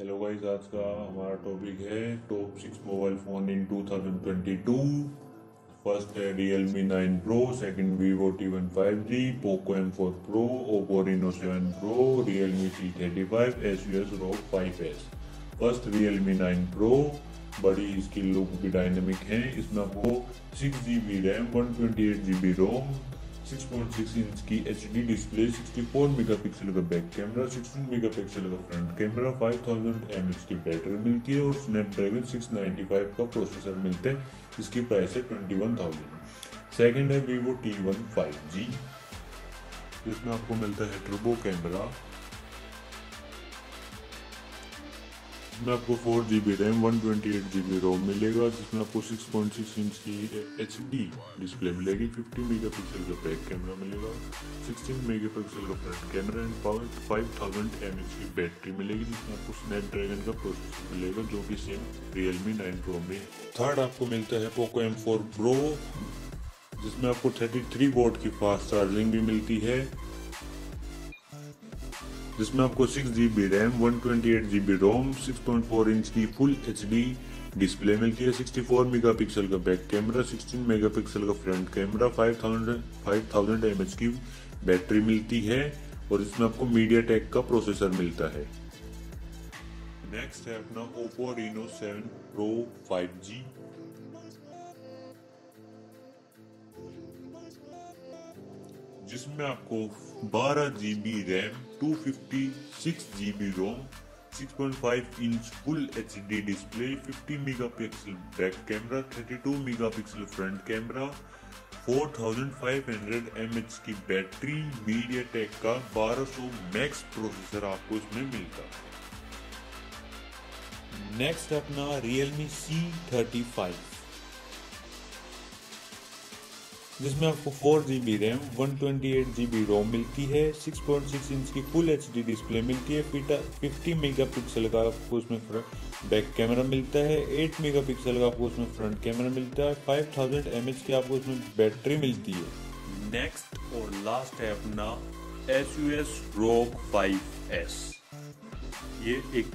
Hello guys आज का हमारा टॉपिक है top six mobile phone in 2022 first है Realme 9 Pro second Vivo T1 5G Poco M4 Pro, Oppo Reno 7 Pro, Realme C35 Asus ROG 5s first Realme 9 Pro, बड़ी इसकी look भी dynamic है। इसमें आपको six G B RAM one twenty eight G B ROM 6.6 inch की H display 64 megapixel का back camera 16 megapixel का front camera 5000 MH की बैटरी मिलती है और स्नैपड्रैगन 695 का प्रोसेसर मिलता है इसकी प्राइस है 21000 सेकंड है Vivo T one five G जिसमें आपको मिलता है ट्रबो कैमरा इसमें आपको four G B RAM one twenty eight G B ROM मिलेगा, जिसमें आपको सिक्स पॉइंट सिक्स इंच की एच डी डिस्प्ले मिलेगी फिफ्टी मेगा पिक्सल का बैक कैमरा मिलेगा सिक्सटीन मेगा पिक्सल का front camera and power five thousand M H की battery मिलेगी, जिसमें आपको स्नैपड्रैगन का प्रोसेसर मिलेगा, जो कि सेम रियलमी नाइन प्रो में थर्ड आपको मिलता है पोको एम फोर प्रो जिसमें आपको थर्टी थ्री वोट की फास्ट चार्जिंग भी मिलती है। जिसमें आपको six G B RAM one twenty eight G B ROM six point four inch की फुल एच डी डिस्प्ले मिलती है 64 मेगापिक्सल का बैक कैमरा 16 मेगापिक्सल का फ्रंट कैमरा 5000 5000 एमएच की बैटरी मिलती है और इसमें आपको मीडिया टेक का प्रोसेसर मिलता है। नेक्स्ट है अपना Oppo Reno 7 Pro 5G जिसमें आपको 12 G B RAM two fifty six G B ROM 6.5 inch full H D display 50 megapixel back camera 32 megapixel front camera 4500 MH की बैटरी मीडिया टेक का बारह 1200 मैक्स प्रोसेसर आपको इसमें मिलता है। नेक्स्ट अपना रियलमी सी थर्टी C35 जिसमें आपको four G B RAM one twenty eight G B ROM मिलती है सिक्स पॉइंट सिक्स इंच की फुल एच डी डिस्प्ले मिलती है फिटा फिफ्टी मेगा पिक्सल का आपको उसमें बैक कैमरा मिलता है एट मेगा पिक्सल का आपको उसमें फ्रंट कैमरा मिलता है फाइव थाउज़ेंड एम एच की आपको उसमें बैटरी मिलती है। नेक्स्ट और लास्ट है अपना S U S ROG five S ये एक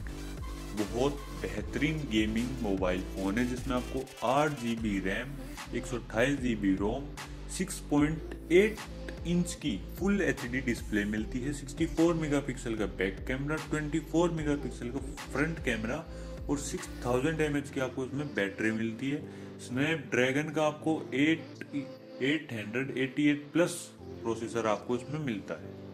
बहुत बेहतरीन गेमिंग मोबाइल फ़ोन है, जिसमें आपको आठ जी बी रैम एक सौ अट्ठाईस जी बी रोम 6.8 इंच की फुल एचडी डिस्प्ले मिलती है। 64 मेगापिक्सल का बैक कैमरा 24 मेगापिक्सल का फ्रंट कैमरा और 6000 थाउज़ेंड की आपको उसमें बैटरी मिलती है। स्नैपड्रैगन का आपको 8 888 प्लस प्रोसेसर आपको इसमें मिलता है।